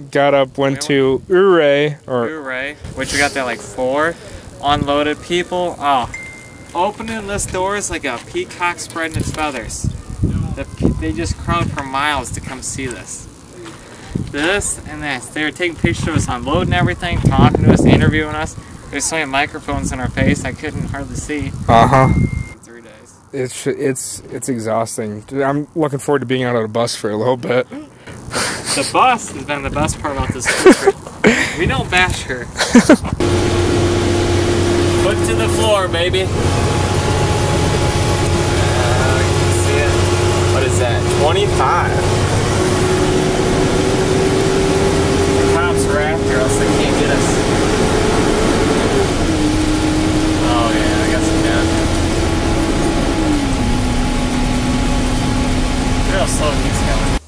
got up, went to Ouray, or Ouray, which we got there like four unloaded people. Oh, opening this door is like a peacock spreading its feathers. The, they just crowd for miles to come see this. This and this. They were taking pictures of us unloading everything, talking to us, interviewing us. There's so many microphones in our face I couldn't hardly see. uh huh. Three days. It's it's it's exhausting. I'm looking forward to being out on a bus for a little bit. The bus has been the best part about this trip. we don't bash her. Foot to the floor, baby. Uh, you can see it. What is that? 25. The cops are after us. They can't get us. Oh yeah, I guess we can. Look how slow he's going.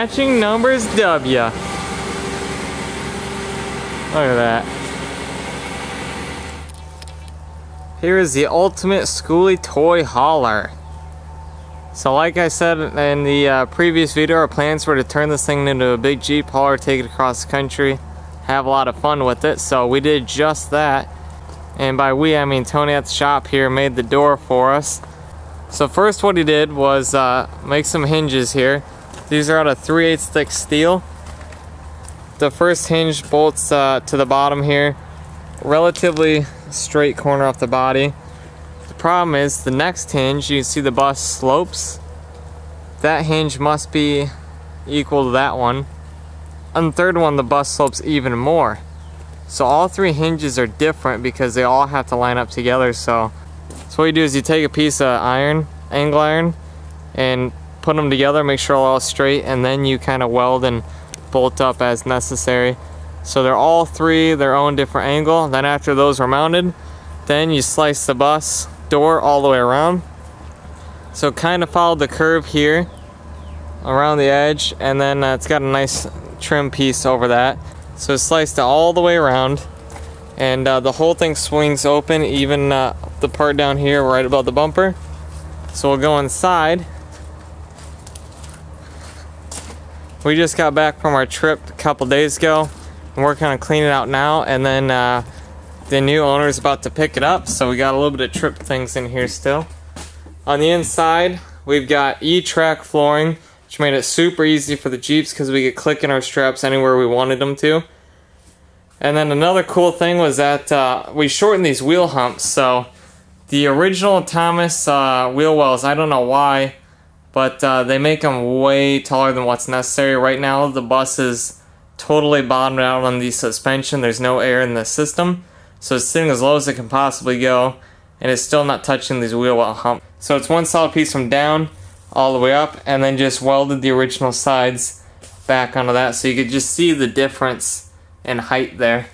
Matching numbers W. Look at that. Here is the ultimate schooly toy hauler. So like I said in the uh, previous video, our plans were to turn this thing into a big Jeep hauler, take it across the country, have a lot of fun with it. So we did just that. And by we, I mean Tony at the shop here made the door for us. So first what he did was uh, make some hinges here. These are out of 3 8 thick steel. The first hinge bolts uh, to the bottom here. Relatively straight corner off the body. The problem is the next hinge, you can see the bus slopes. That hinge must be equal to that one. On the third one, the bus slopes even more. So all three hinges are different because they all have to line up together. So, so what you do is you take a piece of iron, angle iron, and put them together, make sure they're all straight, and then you kind of weld and bolt up as necessary. So they're all three their own different angle. Then after those are mounted, then you slice the bus door all the way around. So kind of follow the curve here around the edge, and then uh, it's got a nice trim piece over that. So sliced it all the way around, and uh, the whole thing swings open, even uh, the part down here right above the bumper. So we'll go inside. We just got back from our trip a couple days ago and we're kind of cleaning it out now and then uh, the new owner is about to pick it up so we got a little bit of trip things in here still. On the inside we've got E-Track flooring which made it super easy for the Jeeps because we could click in our straps anywhere we wanted them to. And then another cool thing was that uh, we shortened these wheel humps so the original Thomas uh, wheel wells, I don't know why, but uh, they make them way taller than what's necessary. Right now, the bus is totally bottomed out on the suspension. There's no air in the system, so it's sitting as low as it can possibly go, and it's still not touching these wheel well hump. So it's one solid piece from down all the way up, and then just welded the original sides back onto that, so you could just see the difference in height there.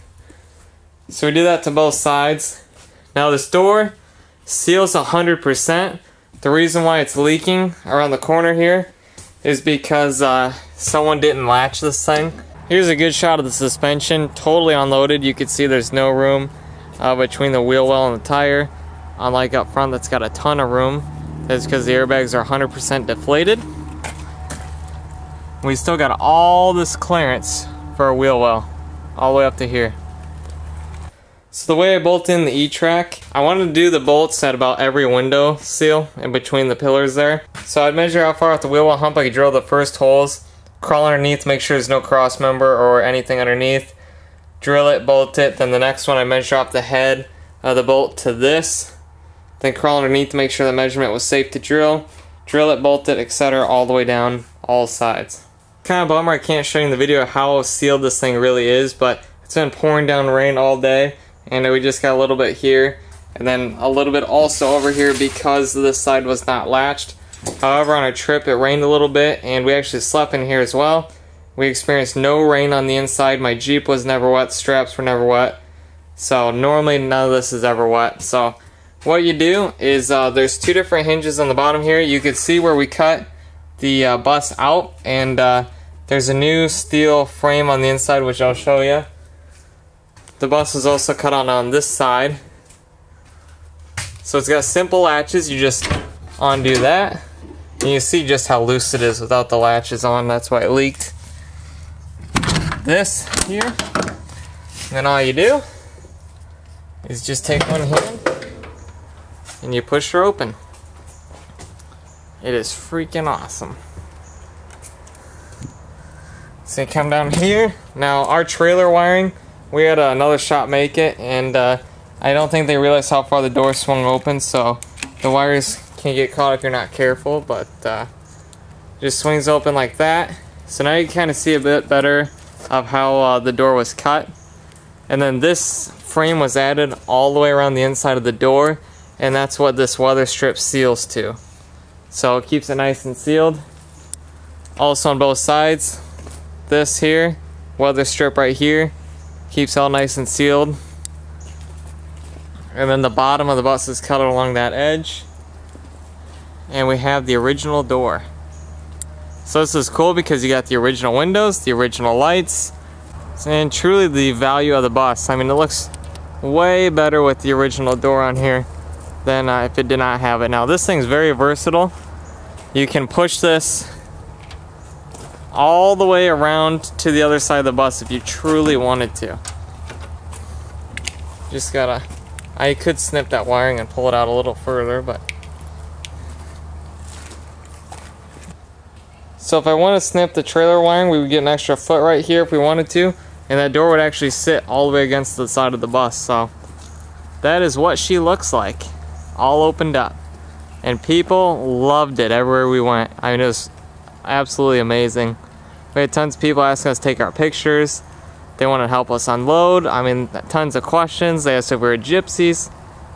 So we did that to both sides. Now this door seals 100%. The reason why it's leaking around the corner here is because uh, someone didn't latch this thing. Here's a good shot of the suspension, totally unloaded. You can see there's no room uh, between the wheel well and the tire. Unlike up front that's got a ton of room. That's because the airbags are 100% deflated. We still got all this clearance for our wheel well, all the way up to here. So the way I bolt in the E-Track, I wanted to do the bolts at about every window seal in between the pillars there. So I'd measure how far off the wheel well hump I could drill the first holes, crawl underneath, make sure there's no cross member or anything underneath, drill it, bolt it, then the next one I measure off the head of the bolt to this, then crawl underneath to make sure the measurement was safe to drill, drill it, bolt it, etc. all the way down all sides. Kind of bummer I can't show you in the video how sealed this thing really is, but it's been pouring down rain all day and we just got a little bit here and then a little bit also over here because this side was not latched. However, on our trip it rained a little bit and we actually slept in here as well. We experienced no rain on the inside. My Jeep was never wet, straps were never wet. So normally none of this is ever wet. So what you do is uh, there's two different hinges on the bottom here. You can see where we cut the uh, bus out and uh, there's a new steel frame on the inside which I'll show you. The bus is also cut on on this side. So it's got simple latches. You just undo that. And you see just how loose it is without the latches on. That's why it leaked. This here. And then all you do is just take one hand and you push her open. It is freaking awesome. So you come down here. Now our trailer wiring, we had another shot make it and uh, I don't think they realized how far the door swung open so the wires can get caught if you're not careful but uh, just swings open like that. So now you kind of see a bit better of how uh, the door was cut. And then this frame was added all the way around the inside of the door and that's what this weather strip seals to. So it keeps it nice and sealed. Also on both sides, this here, weather strip right here, keeps all nice and sealed. And then the bottom of the bus is cut along that edge. And we have the original door. So this is cool because you got the original windows, the original lights, and truly the value of the bus. I mean, it looks way better with the original door on here than uh, if it did not have it. Now this thing's very versatile. You can push this all the way around to the other side of the bus if you truly wanted to. Just gotta, I could snip that wiring and pull it out a little further, but So if I want to snip the trailer wiring, we would get an extra foot right here if we wanted to, and that door would actually sit all the way against the side of the bus. So that is what she looks like, all opened up. And people loved it everywhere we went. I mean, it was absolutely amazing. We had tons of people asking us to take our pictures. They wanted to help us unload. I mean, tons of questions. They asked if we were gypsies.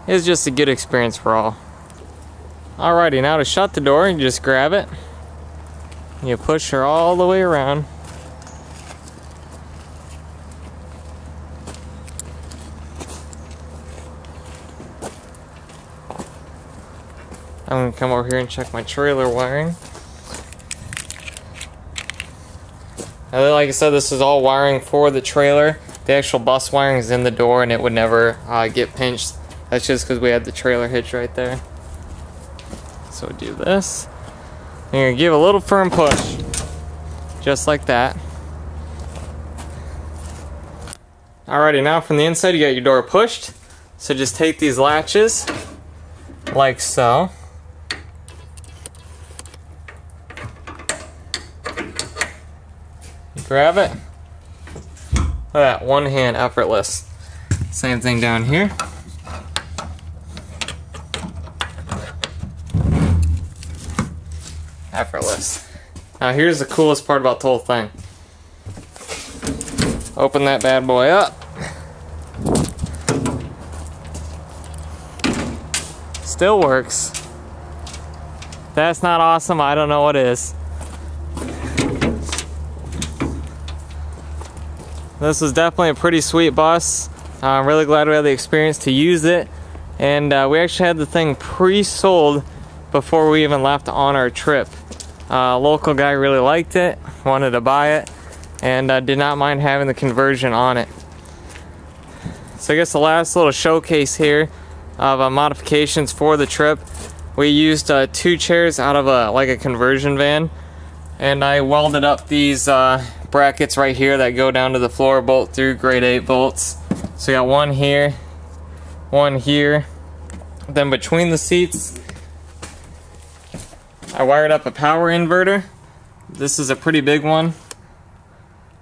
It was just a good experience for all. Alrighty, now to shut the door, you just grab it. You push her all the way around. I'm gonna come over here and check my trailer wiring. Now, like I said, this is all wiring for the trailer. The actual bus wiring is in the door and it would never uh, get pinched. That's just because we had the trailer hitch right there. So do this. You're gonna give a little firm push. Just like that. Alrighty, now from the inside you got your door pushed. So just take these latches, like so. Grab it. Look at that, one hand effortless. Same thing down here. effortless. Now here's the coolest part about the whole thing. Open that bad boy up. Still works. That's not awesome, I don't know what is. This was definitely a pretty sweet bus. Uh, I'm really glad we had the experience to use it. And uh, we actually had the thing pre-sold before we even left on our trip. Uh, local guy really liked it, wanted to buy it, and uh, did not mind having the conversion on it. So I guess the last little showcase here of uh, modifications for the trip, we used uh, two chairs out of a like a conversion van, and I welded up these uh, brackets right here that go down to the floor bolt through grade 8 bolts. So you got one here, one here, then between the seats I wired up a power inverter. This is a pretty big one.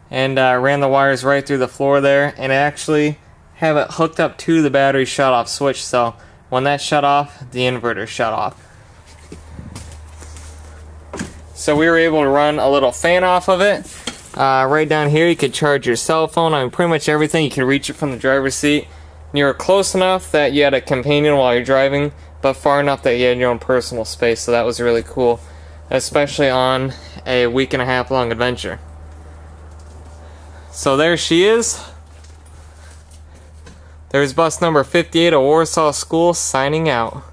And uh, ran the wires right through the floor there and actually have it hooked up to the battery shut off switch so when that shut off, the inverter shut off. So we were able to run a little fan off of it. Uh, right down here you could charge your cell phone. I mean pretty much everything. You can reach it from the driver's seat. You were close enough that you had a companion while you're driving, but far enough that you had your own personal space, so that was really cool, especially on a week and a half long adventure. So there she is. There's bus number 58 of Warsaw School signing out.